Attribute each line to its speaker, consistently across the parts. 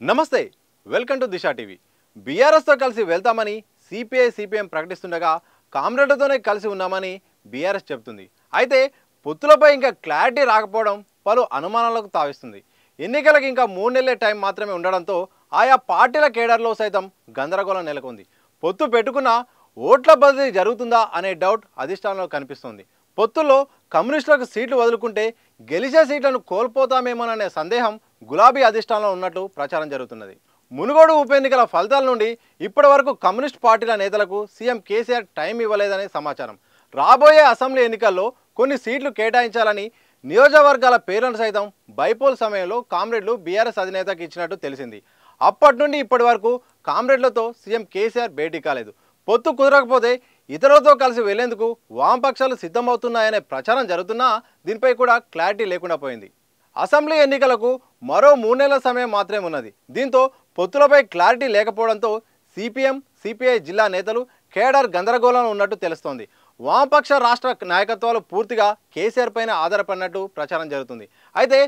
Speaker 1: నమస్తే welcome to Disha TV. బీఆర్ఎస్తో కలిసి వెళ్తామని సిపిఐ సిపిఎం ప్రకటిస్తుండగా కామ్రేడ్లతోనే కలిసి ఉన్నామని బీఆర్ఎస్ చెబుతుంది. అయితే పొత్తులపై ఇంకా క్లారిటీ రాకపోవడం పలు అనుమానాలకు తావిస్తుంది. ఎన్నికలకు ఇంకా మూడు నెలల టైం మాత్రమే ఉండడంతో ఆయా పార్టీల కేడర్లో సైతం గందరగోళం నెలకొంది. పొత్తు పెట్టుకున్న ఓట్ల బదిలీ జరుగుతుందా అనే డౌట్ అధిష్టానంలో కనిపిస్తోంది. పొత్తుల్లో కమ్యూనిస్టులకు సీట్లు వదులుకుంటే గెలిచే సీట్లను కోల్పోతామేమోననే సందేహం గులాబీ అధిష్టానంలో ఉన్నట్టు ప్రచారం జరుగుతున్నది. మునుగోడు ఉప ఎన్నికల ఫలితాల నుండి ఇప్పటి వరకు కమ్యూనిస్ట్ పార్టీల నేతలకు సీఎం కేసీఆర్ టైం ఇవ్వలేదనే సమాచారం. రాబోయే అసెంబ్లీ ఎన్నికల్లో కొన్ని సీట్లు కేటాయించాలని నియోజకవర్గాల పేర్లను సైతం బైపోల్ సమయంలో కామ్రేడ్లు బీఆర్ఎస్ అధినేతకు ఇచ్చినట్టు తెలిసింది. అప్పటి నుండి ఇప్పటి వరకు కామ్రేడ్లతో సీఎం కేసీఆర్ భేటీ కాలేదు. పొత్తు కుదరకపోతే ఇతరులతో కలిసి వెళ్ళేందుకు వామపక్షాలు సిద్ధమవుతున్నాయనే ప్రచారం జరుగుతున్నా దీనిపై కూడా క్లారిటీ లేకుండా పోయింది. అసెంబ్లీ ఎన్నికలకు మరో మూడు నెలల సమయం మాత్రమే ఉన్నది. దీంతో పొత్తులపై క్లారిటీ లేకపోవడంతో సిపిఎం సిపిఐ జిల్లా నేతలు కేడర్ గందరగోళంలో ఉన్నట్టు తెలుస్తోంది. వామపక్ష రాష్ట్ర నాయకత్వాలు పూర్తిగా కేసీఆర్ పైన ఆధారపడినట్టు ప్రచారం జరుగుతుంది. అయితే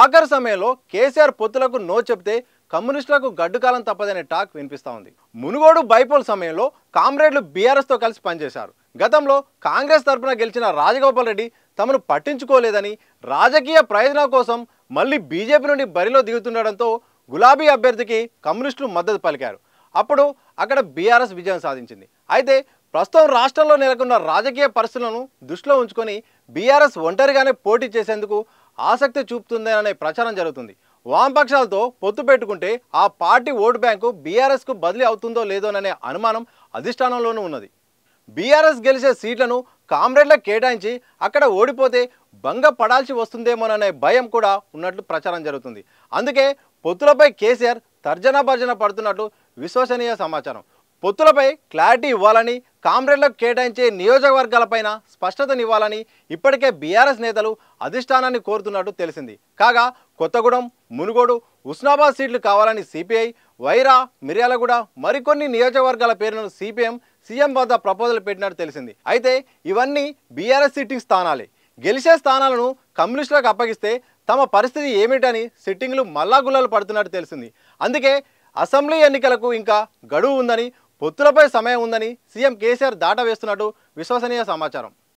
Speaker 1: ఆఖరి సమయంలో కేసీఆర్ పొత్తులకు నో చెప్తే కమ్యూనిస్టులకు గడ్డుకాలం తప్పదనే టాక్ వినిపిస్తూ ఉంది. మునుగోడు బైపోల్ సమయంలో కామ్రేడ్లు బీఆర్ఎస్తో కలిసి పనిచేశారు. గతంలో కాంగ్రెస్ తరపున గెలిచిన రాజగోపాల్ రెడ్డి తమను పట్టించుకోలేదని రాజకీయ ప్రయోజనాల కోసం మళ్ళీ బీజేపీ నుండి బరిలో దిగుతుండడంతో గులాబీ అభ్యర్థికి కమ్యూనిస్టులు మద్దతు పలికారు. అప్పుడు అక్కడ బీఆర్ఎస్ విజయం సాధించింది. అయితే ప్రస్తుతం రాష్ట్రంలో నెలకొన్న రాజకీయ పరిస్థితులను దృష్టిలో ఉంచుకొని బీఆర్ఎస్ ఒంటరిగానే పోటీ చేసేందుకు ఆసక్తి చూపుతుందనే ప్రచారం జరుగుతుంది. వామపక్షాలతో పొత్తు పెట్టుకుంటే ఆ పార్టీ ఓటు బ్యాంకు బీఆర్ఎస్కు బదిలీ అవుతుందో లేదోననే అనుమానం అధిష్టానంలోనూ ఉన్నది. బీఆర్ఎస్ గెలిచే సీట్లను కామ్రేడ్లకు కేటాయించి అక్కడ ఓడిపోతే భంగ పడాల్సి వస్తుందేమోననే భయం కూడా ఉన్నట్లు ప్రచారం జరుగుతుంది. అందుకే పొత్తులపై కేసీఆర్ తర్జన భర్జన పడుతున్నట్లు విశ్వసనీయ సమాచారం. పొత్తులపై క్లారిటీ ఇవ్వాలని కామ్రేడ్లకు కేటాయించే నియోజకవర్గాలపైన స్పష్టతనివ్వాలని ఇప్పటికే బీఆర్ఎస్ నేతలు అధిష్టానాన్ని కోరుతున్నట్టు తెలిసింది. కాగా కొత్తగూడెం మునుగోడు ఉస్నాబాద్ సీట్లు కావాలని సిపిఐ వైరా మిర్యాలగూడ మరికొన్ని నియోజకవర్గాల పేరును సిపిఎం సీఎం వద్ద ప్రపోజల్ పెట్టినట్టు తెలిసింది. అయితే ఇవన్నీ బీఆర్ఎస్ సిట్టింగ్ స్థానాలే. గెలిచే స్థానాలను కమ్యూనిస్టులకు అప్పగిస్తే తమ పరిస్థితి ఏమిటని సిట్టింగ్లు మల్లా గుల్లలు పడుతున్నట్టు తెలిసింది. అందుకే అసెంబ్లీ ఎన్నికలకు ఇంకా గడువు ఉందని పొత్తులపై సమయం ఉందని సీఎం కేసీఆర్ దాటవేస్తున్నట్టు విశ్వసనీయ సమాచారం.